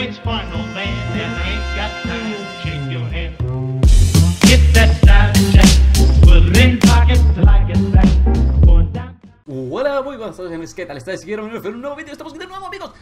waits for no man to. Hola, muy buenas tardes, ¿qué tal estáis? Venir a un nuevo vídeo, estamos aquí de nuevo, amigos.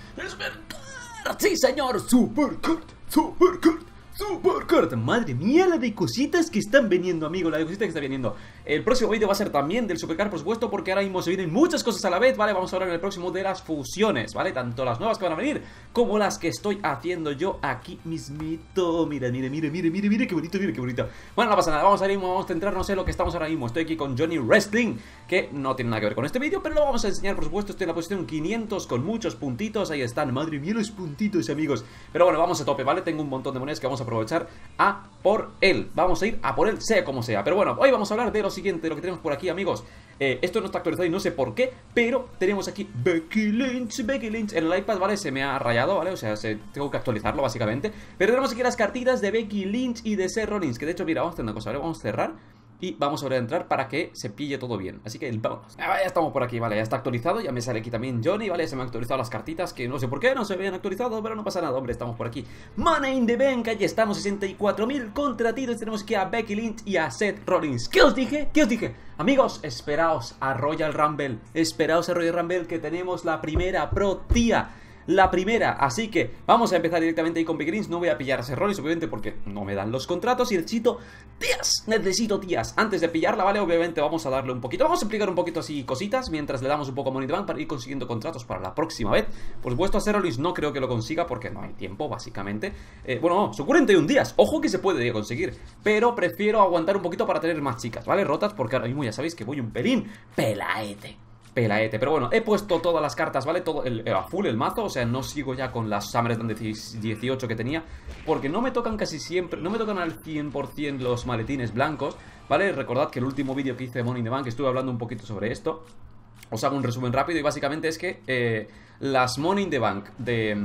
Sí, señor, Super Kurt, Super Kurt. Super Kurt, madre mía la de cositas que están viniendo, amigo, la de cositas que está viniendo El próximo vídeo va a ser también del Supercar, por supuesto, porque ahora mismo se vienen muchas cosas a la vez, ¿vale? Vamos a hablar en el próximo de las fusiones, ¿vale? Tanto las nuevas que van a venir, como las que estoy haciendo yo aquí mismito Mira, mira, mira, mira, mira, mira, qué bonito, mira, qué bonito Bueno, no pasa nada, vamos a ir, vamos a centrarnos en lo que estamos ahora mismo Estoy aquí con Johnny Wrestling, que no tiene nada que ver con este vídeo, pero lo vamos a enseñar, por supuesto Estoy en la posición 500 con muchos puntitos, ahí están, madre mía los puntitos, amigos Pero bueno, vamos a tope, ¿vale? Tengo un montón de monedas que vamos a aprovechar a por él. Vamos a ir a por él, sea como sea. Pero bueno, hoy vamos a hablar de lo siguiente, lo que tenemos por aquí, amigos. Eh, esto no está actualizado y no sé por qué, pero tenemos aquí Becky Lynch, Becky Lynch en el iPad, ¿vale? Se me ha rayado, ¿vale? O sea, se, tengo que actualizarlo, básicamente. Pero tenemos aquí las cartitas de Becky Lynch y de Seth Rollins, que de hecho, mira, vamos a hacer una cosa, ¿vale? Vamos a cerrar y vamos a volver a entrar para que se pille todo bien. Así que vámonos. Ah, ya estamos por aquí, vale, ya está actualizado. Ya me sale aquí también Johnny, vale, se me han actualizado las cartitas que no sé por qué no se habían actualizado, pero no pasa nada, hombre, estamos por aquí. Money in the Bank, allí estamos, 64.000 contratidos. Tenemos aquí a Becky Lynch y a Seth Rollins. ¿Qué os dije? ¿Qué os dije? Amigos, esperaos a Royal Rumble. Esperaos a Royal Rumble que tenemos la primera pro tía la primera. Así que vamos a empezar directamente ahí con Big Greens. No voy a pillar ese Rollins, obviamente, porque no me dan los contratos. Y necesito tías, necesito tías. Antes de pillarla, ¿vale? Obviamente vamos a darle un poquito. Vamos a explicar un poquito así cositas mientras le damos un poco Money Bank para ir consiguiendo contratos para la próxima vez. Por supuesto, a no creo que lo consiga porque no hay tiempo, básicamente. Eh, bueno, no, son 41 días. Ojo que se puede conseguir. Pero prefiero aguantar un poquito para tener más chicas, ¿vale? Rotas, porque ahora mismo ya sabéis que voy un pelín pelaete pelaete. Pero bueno, he puesto todas las cartas, ¿vale? Todo el, el, el mazo, o sea, no sigo ya con las SummerSlam 18 que tenía, porque no me tocan casi siempre, no me tocan al 100% los maletines blancos, ¿vale? Recordad que el último vídeo que hice de Money the Bank estuve hablando un poquito sobre esto. Os hago un resumen rápido y básicamente es que eh, las Money the Bank de...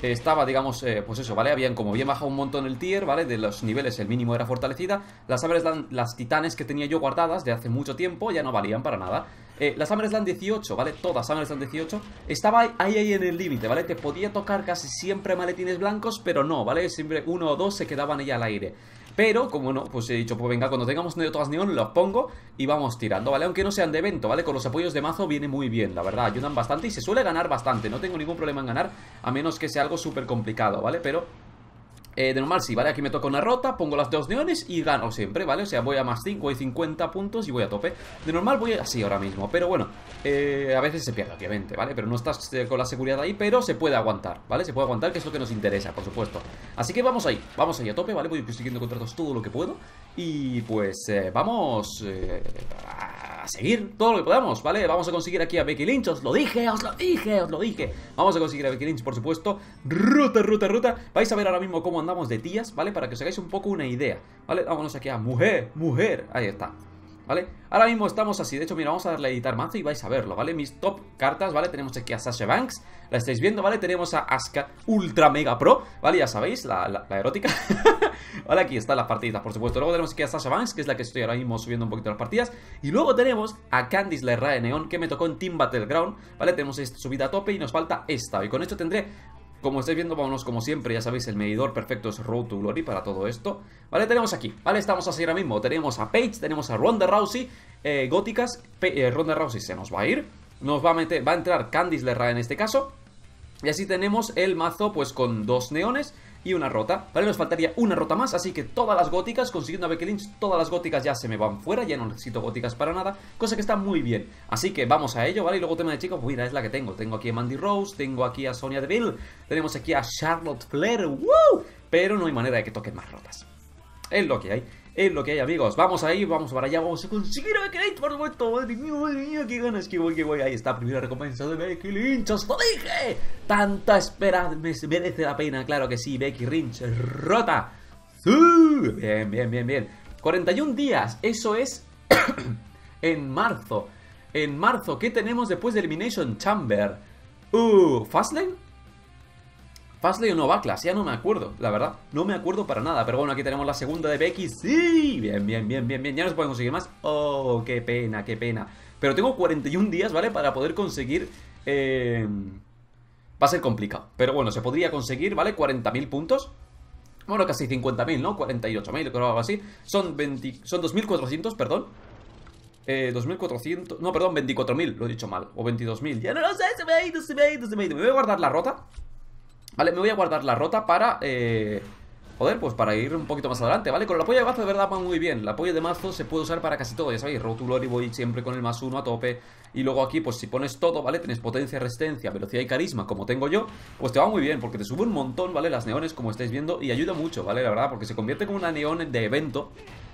Estaba, digamos, eh, pues eso, ¿vale? Habían como bien bajado un montón el tier, ¿vale? De los niveles el mínimo era fortalecida. Las SummerSlam, las titanes que tenía yo guardadas de hace mucho tiempo ya no valían para nada. Eh, la SummerSlam 18, ¿vale? Todas SummerSlam 18 Estaba ahí, ahí en el límite, ¿vale? Te podía tocar casi siempre maletines blancos Pero no, ¿vale? Siempre uno o dos se quedaban ahí al aire pero, como no, pues he dicho, pues venga, cuando tengamos todas neón los pongo y vamos tirando, ¿vale? Aunque no sean de evento, ¿vale? Con los apoyos de mazo viene muy bien, la verdad, ayudan bastante y se suele ganar bastante, no tengo ningún problema en ganar, a menos que sea algo súper complicado, ¿vale? Pero eh, de normal sí, ¿vale? Aquí me toca una rota, pongo las dos neones y gano siempre, ¿vale? O sea, voy a más 5, voy 50 puntos y voy a tope De normal voy así ahora mismo, pero bueno eh, A veces se pierde, obviamente, ¿vale? Pero no estás eh, con la seguridad ahí, pero se puede aguantar, ¿vale? Se puede aguantar, que es lo que nos interesa, por supuesto Así que vamos ahí, vamos ahí a tope, ¿vale? Voy consiguiendo contratos todo lo que puedo Y pues eh, vamos seguir todo lo que podamos, ¿vale? Vamos a conseguir aquí a Becky Lynch, os lo dije, os lo dije, os lo dije Vamos a conseguir a Becky Lynch, por supuesto Ruta, ruta, ruta Vais a ver ahora mismo cómo andamos de tías, ¿vale? Para que os hagáis un poco una idea, ¿vale? Vámonos aquí a mujer, mujer, ahí está ¿Vale? Ahora mismo estamos así, de hecho, mira, vamos a darle a editar mazo y vais a verlo, ¿vale? Mis top cartas, ¿vale? Tenemos aquí a Sasha Banks, la estáis viendo, ¿vale? Tenemos a Asuka Ultra Mega Pro, ¿vale? Ya sabéis, la, la, erótica Vale, aquí están las partidas, por supuesto Luego tenemos aquí a Sasha Banks, que es la que estoy ahora mismo subiendo un poquito las partidas Y luego tenemos a Candice la de Neon, que me tocó en Team Battleground, ¿vale? Tenemos esta subida a tope y nos falta esta Y con esto tendré como estáis viendo, vámonos como siempre, ya sabéis, el medidor perfecto es Road to Glory para todo esto. Vale, tenemos aquí, vale, estamos así ahora mismo. Tenemos a Paige, tenemos a Ronda Rousey eh, Góticas, eh, Ronda Rousey se nos va a ir. Nos va a meter, va a entrar Candice Lerra en este caso. Y así tenemos el mazo pues con dos neones y una rota, ¿vale? Nos faltaría una rota más, así que todas las góticas, consiguiendo a Becky Lynch, todas las góticas ya se me van fuera, ya no necesito góticas para nada, cosa que está muy bien. Así que vamos a ello, ¿vale? Y luego tema de chicos, mira, es la que tengo. Tengo aquí a Mandy Rose, tengo aquí a Sonia Deville, tenemos aquí a Charlotte Flair. Pero no hay manera de que toquen más rotas. Es lo que hay es lo que hay, amigos. Vamos ahí, vamos para allá, vamos a conseguir a Becky por supuesto. Madre mía, madre mía, qué ganas que voy, que voy. Ahí está, primera recompensa de Becky Lynch, os lo dije. Tanta espera, me merece la pena, claro que sí. Becky Lynch, rota. Sí. Bien, bien, bien, bien. 41 días, eso es en marzo. En marzo, ¿qué tenemos después de Elimination Chamber? Uh, ¿Fastlane? Fastlane o no Backlash, ya no me acuerdo, la verdad No me acuerdo para nada, pero bueno, aquí tenemos la segunda de Becky ¡Sí! Bien, bien, bien, bien, bien Ya no se puede conseguir más ¡Oh, qué pena, qué pena! Pero tengo 41 días, ¿vale? Para poder conseguir... Eh... Va a ser complicado. Pero bueno, se podría conseguir, ¿vale? 40.000 puntos. Bueno, casi 50.000, ¿no? 48.000, creo algo así. Son, 20, son 2.400, perdón. Eh, 2.400... No, perdón, 24.000, lo he dicho mal. O 22.000. Ya no lo sé, se me ha ido, se me ha ido, se me ha ido. Me voy a guardar la rota. Vale, me voy a guardar la rota para... Eh... Joder, pues para ir un poquito más adelante, ¿vale? Con el apoyo de mazo de verdad va muy bien El apoyo de mazo se puede usar para casi todo, ya sabéis Rotulor y voy siempre con el más uno a tope Y luego aquí, pues si pones todo, ¿vale? Tienes potencia, resistencia, velocidad y carisma como tengo yo Pues te va muy bien, porque te sube un montón, ¿vale? Las neones, como estáis viendo, y ayuda mucho, ¿vale? La verdad, porque se convierte como una neón de evento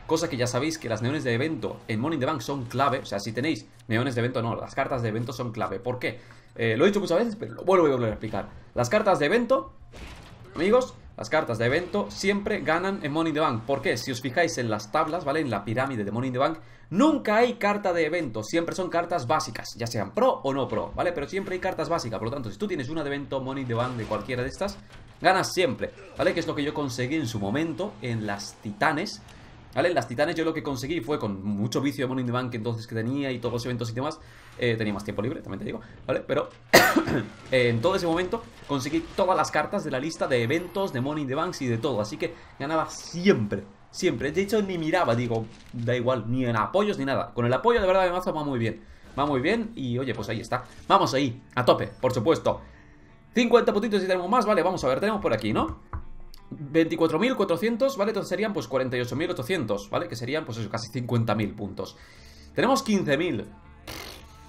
Cosa que ya sabéis que las neones de evento en Money the Bank son clave O sea, si tenéis neones de evento, no, las cartas de evento son clave ¿Por qué? Eh, lo he dicho muchas veces, pero lo vuelvo a volver a explicar Las cartas de evento, amigos las cartas de evento siempre ganan en Money in the Bank. ¿Por qué? Si os fijáis en las tablas, ¿vale? En la pirámide de Money the Bank, nunca hay carta de evento. Siempre son cartas básicas, ya sean pro o no pro, ¿vale? Pero siempre hay cartas básicas. Por lo tanto, si tú tienes una de evento Money the Bank de cualquiera de estas, ganas siempre, ¿vale? Que es lo que yo conseguí en su momento en las titanes. ¿Vale? Las titanes yo lo que conseguí fue con mucho vicio de Money in the Bank entonces que tenía y todos los eventos y demás. Eh, tenía más tiempo libre, también te digo, ¿vale? Pero en todo ese momento conseguí todas las cartas de la lista de eventos, de Money in the Banks y de todo. Así que ganaba siempre, siempre. De hecho, ni miraba, digo, da igual, ni en apoyos ni nada. Con el apoyo de verdad de mazo va muy bien. Va muy bien y oye, pues ahí está. Vamos ahí, a tope, por supuesto. 50 puntitos y tenemos más, vale, vamos a ver, tenemos por aquí, ¿no? 24.400, ¿vale? Entonces serían pues 48.800, ¿vale? Que serían pues eso, casi 50.000 puntos. Tenemos 15.000.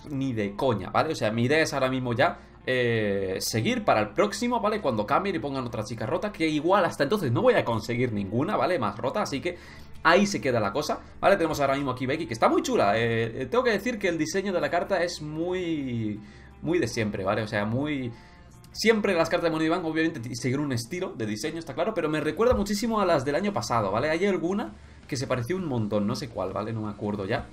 Ni de coña, ¿vale? O sea, mi idea es ahora mismo ya eh, seguir para el próximo, ¿vale? Cuando cambien y pongan otra chica rota, que igual hasta entonces no voy a conseguir ninguna, ¿vale? Más rota, así que ahí se queda la cosa, ¿vale? Tenemos ahora mismo aquí Becky, que está muy chula. Eh, eh tengo que decir que el diseño de la carta es muy... Muy de siempre, ¿vale? O sea, muy... Siempre las cartas de Money Bank obviamente siguen un estilo de diseño, está claro, pero me recuerda muchísimo a las del año pasado, ¿vale? Hay alguna que se pareció un montón, no sé cuál, ¿vale? No me acuerdo ya.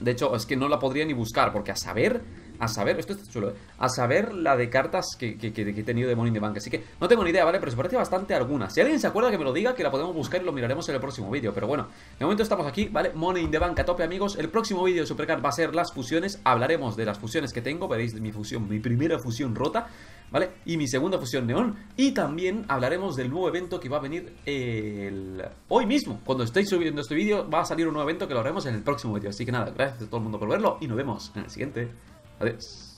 De hecho, es que no la podría ni buscar, porque a saber a saber, esto está chulo, ¿eh? A saber la de cartas que, que, que, he tenido de Money in the Bank Así que no tengo ni idea, ¿vale? Pero se parece bastante a alguna Si alguien se acuerda que me lo diga, que la podemos buscar y lo miraremos en el próximo vídeo Pero bueno, de momento estamos aquí, ¿vale? Money in the Bank a tope, amigos El próximo vídeo de Supercard va a ser las fusiones Hablaremos de las fusiones que tengo Veréis mi fusión, mi primera fusión rota ¿Vale? Y mi segunda fusión neón. Y también hablaremos del nuevo evento que va a venir el... hoy mismo. Cuando estéis subiendo este vídeo va a salir un nuevo evento que lo haremos en el próximo vídeo. Así que nada, gracias a todo el mundo por verlo Y nos vemos en el siguiente. Adiós